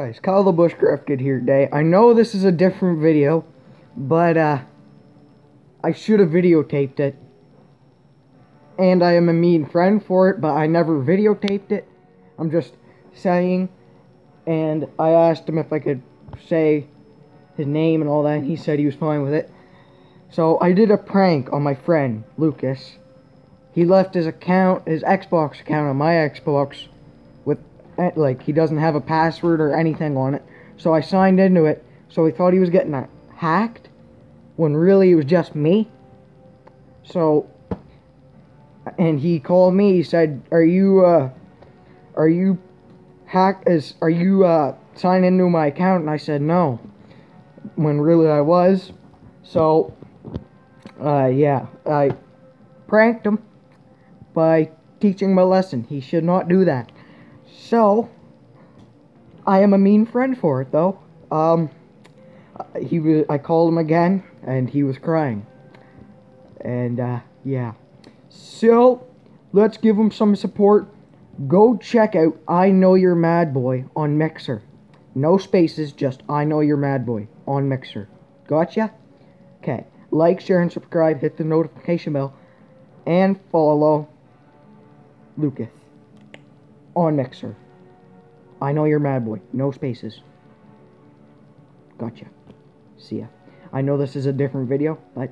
Guys, Kyle the Bushcraft Kid here today. I know this is a different video, but uh, I should have videotaped it. And I am a mean friend for it, but I never videotaped it. I'm just saying. And I asked him if I could say his name and all that, and he said he was fine with it. So I did a prank on my friend, Lucas. He left his account, his Xbox account on my Xbox like, he doesn't have a password or anything on it. So I signed into it, so he thought he was getting hacked, when really it was just me. So, and he called me, he said, are you, uh, are you hack, is, are you, uh, signed into my account? And I said, no, when really I was. So, uh, yeah, I pranked him by teaching him a lesson. He should not do that. So, I am a mean friend for it, though. Um, he was, I called him again, and he was crying. And, uh, yeah. So, let's give him some support. Go check out I Know You're Mad Boy on Mixer. No spaces, just I Know You're Mad Boy on Mixer. Gotcha? Okay. Like, share, and subscribe. Hit the notification bell. And follow Lucas on Mixer. I know you're mad boy. No spaces. Gotcha. See ya. I know this is a different video, but